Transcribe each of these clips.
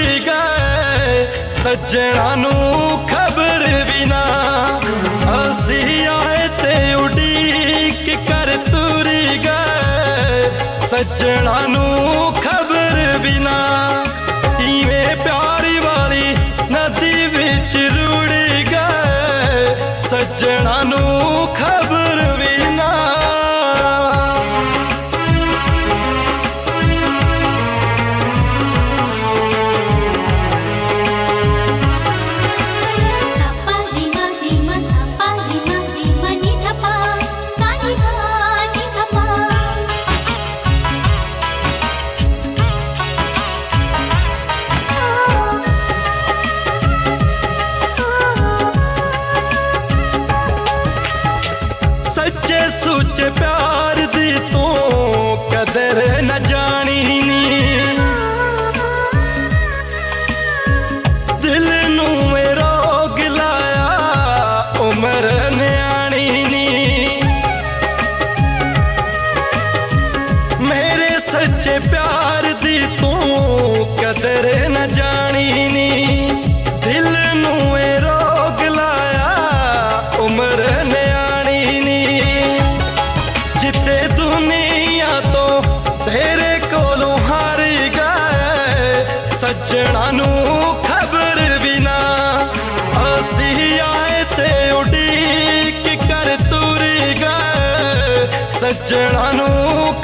ਗਏ ਸੱਜਣਾ ਨੂੰ ਖਬਰ ਵੀ ਨਾ। ਅਸੀਂ ਆਏ ਤੇ ਉਡੀਕ ਕਰ ਤੁਰੀ ਗਏ। ਸੱਜਣਾ ਨੂੰ ਖਬਰ ਵੀ ਨਾ। ਇਵੇਂ ਪਿਆਰੀ ਵਾਲੀ ਨਦੀ ਵਿੱਚ ਰੁੜ ਗਏ। ਸੱਜਣਾ ਨੂੰ ਖਬਰ ਵੀ ਨਾ। ਕਦਰ ਨਾ ਜਾਣੀ ਨੀ। ਦਿਲ ਨੂੰ ਮੇ ਰੋਗ ਲਾਇਆ ਉਮਰ ਨਿਆਣੀ ਨੀ। ਮੇਰੇ ਸੱਚੇ ਪਿਆਰ ਦੀ ਤੂੰ ਕਦਰ ਨਾ ਜਾਣੀ ਨੀ। ਦਿਲ ਨੂੰ ਇਹ ਰੋਗ ਲਾਇਆ ਉਮਰ ਨਿਆਣੀ ਨੀ। ਜਿੱਤੇ ਦੁਨੀਆ ਤੋਂ ਤੇਰੇ ਕੋਲੋਂ ਹਾਰ ਗਏ। ਸੱਜਣਾ ਨੂੰ ਖਬਰ ਵੀ ਨਾ ਅਸੀਂ ਆਏ ਤੇ ਉਡੀਕ ਕਰ ਤੁਰ ਗਏ। ਸੱਜਣਾ ਨੂੰ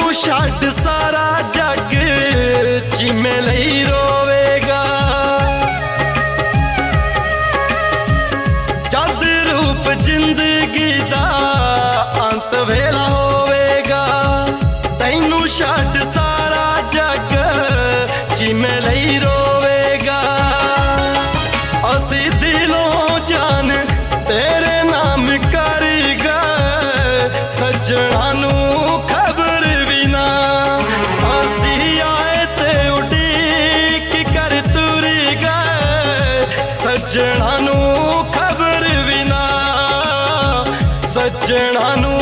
ਤੈਨੂੰ ਛੱਡ ਸਾਰਾ ਜੱਗ ਚੀਮੇ ਲਈ ਰੋਵੇਗਾ। ਜਦ ਰੂਪ ਜ਼ਿੰਦਗੀ ਦਾ जानू